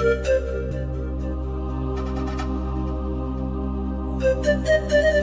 Thank you.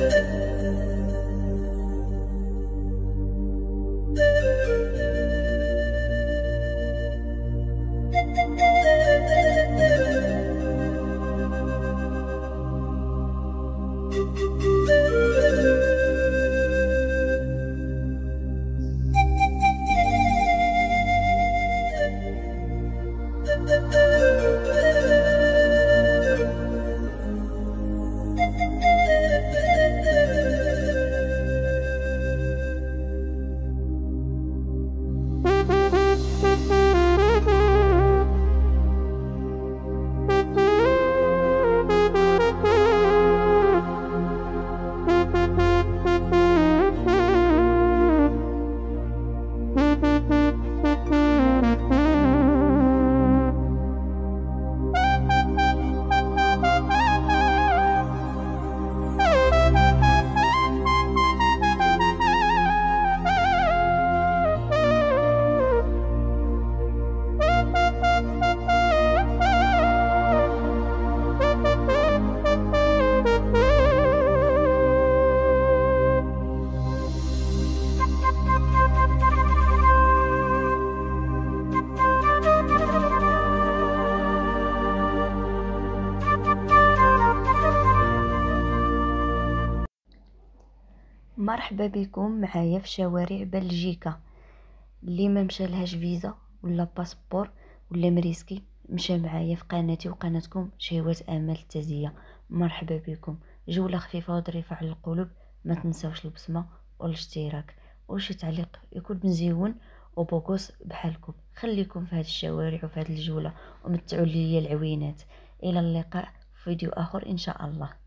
مرحبا بكم معايا في شوارع بلجيكا. اللي ما مشالهاش فيزا ولا باسبور ولا مريسكي مشى معايا في قناتي وقناتكم شهوات امل التزيه مرحبا بكم. جولة خفيفة وظريفة على القلوب ما تنساوش البصمه والاشتراك. وشي تعليق يكون مزيون وبوكوس بحالكم. خليكم في هذه الشوارع وفي هذه الجولة ومتعوا لي العوينات. إلى اللقاء في فيديو آخر إن شاء الله.